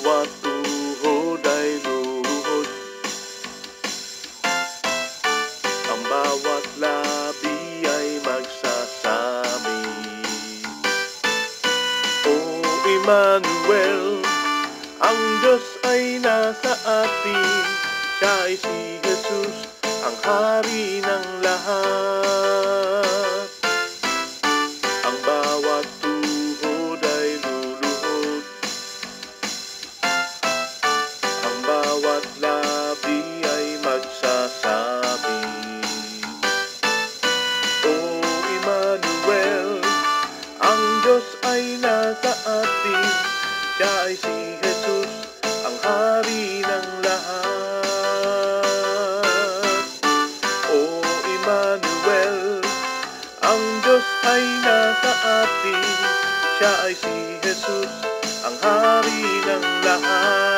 bawat tuhod ay luhod Ang bawat labi ay magsasabi O Emmanuel, ang Diyos ay nasa atin. Siya ay si Jesus, ang hari ng lahat. Ay nasa atin Siya ay si Jesus Ang hari ng lahat. O Emmanuel Ang Diyos ay nasa atin Siya ay si Jesus Ang hari ng lahat